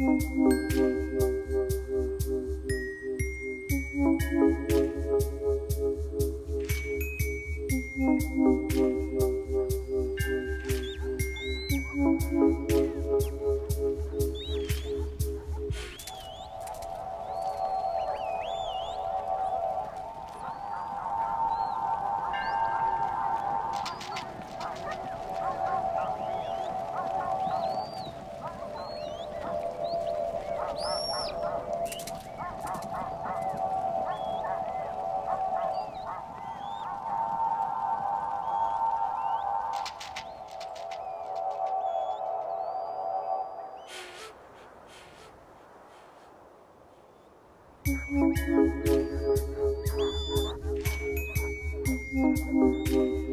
Música Thank you.